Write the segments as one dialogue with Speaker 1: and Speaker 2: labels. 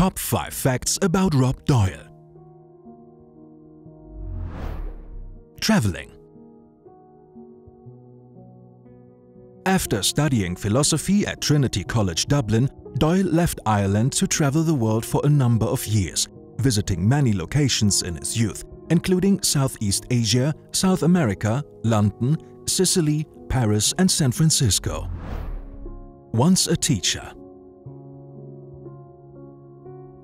Speaker 1: Top 5 Facts about Rob Doyle Traveling After studying philosophy at Trinity College Dublin, Doyle left Ireland to travel the world for a number of years, visiting many locations in his youth, including Southeast Asia, South America, London, Sicily, Paris and San Francisco. Once a teacher.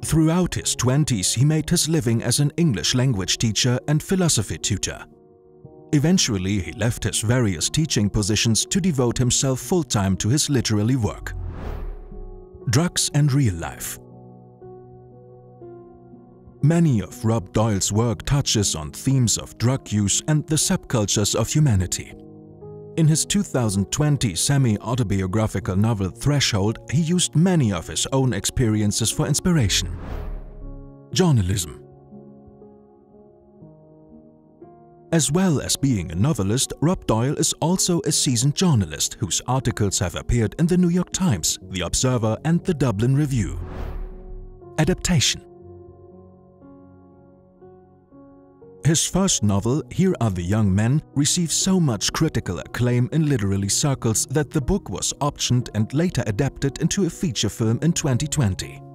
Speaker 1: Throughout his 20s, he made his living as an English language teacher and philosophy tutor. Eventually, he left his various teaching positions to devote himself full-time to his literary work. Drugs and Real Life Many of Rob Doyle's work touches on themes of drug use and the subcultures of humanity. In his 2020 semi-autobiographical novel Threshold, he used many of his own experiences for inspiration. Journalism As well as being a novelist, Rob Doyle is also a seasoned journalist whose articles have appeared in the New York Times, The Observer and the Dublin Review. Adaptation His first novel, Here Are the Young Men, received so much critical acclaim in literary circles that the book was optioned and later adapted into a feature film in 2020.